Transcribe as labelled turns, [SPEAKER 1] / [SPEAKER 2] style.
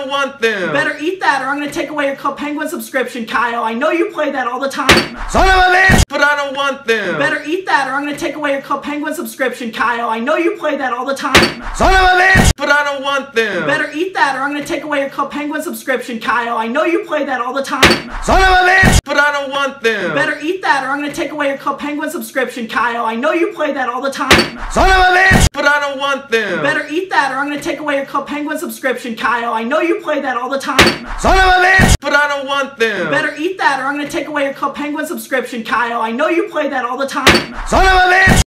[SPEAKER 1] don't want them.
[SPEAKER 2] Better eat that or I'm gonna take away your Club Penguin subscription, Kyle. I know you play that all the time.
[SPEAKER 1] Son of a bitch! But I don't want them.
[SPEAKER 2] You Better eat that or I'm gonna take away your Club Penguin subscription, Kyle. I know you play that all the time.
[SPEAKER 1] Son of a bitch! But I don't want them.
[SPEAKER 2] You Better eat that or I'm gonna take away your Club Penguin subscription, Kyle. I know you play that all the time.
[SPEAKER 1] Son of a bitch! But I don't want them.
[SPEAKER 2] You Better eat that or I'm gonna take away your Club Penguin subscription, Kyle. I know you play that all the time.
[SPEAKER 1] Son of a bitch! But I don't want them.
[SPEAKER 2] Better eat that or I'm gonna take away your Club Penguin subscription, Kyle. I know you play that all the time.
[SPEAKER 1] Son of a bitch! But I don't want them.
[SPEAKER 2] You Better eat that or I'm gonna take away your Club Penguin subscription, Kyle. I know you play that all the time.
[SPEAKER 1] Son of a bitch!